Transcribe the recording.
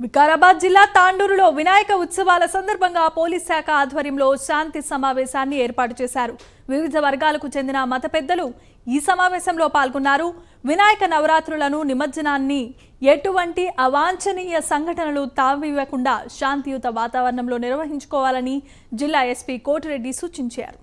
వికారాబాద్ జిల్లా తాండూరులో వినాయక ఉత్సవాల సందర్భంగా పోలీస్ శాఖ ఆధ్వర్యంలో శాంతి సమావేశాన్ని ఏర్పాటు చేశారు. వివిధ వర్గాలకు చెందిన మత పెద్దలు ఈ సమావేశంలో పాల్గొన్నారు. వినాయక నవరాత్రులను నిమజ్జనాన్ని ఎటువంటి అవాంఛనీయ సంఘటనలు తావివ్వకుండా శాంతియుత వాతావరణంలో నిర్వహించుకోవాలని జిల్లా ఎస్పీ కోటిరెడ్డి సూచించారు.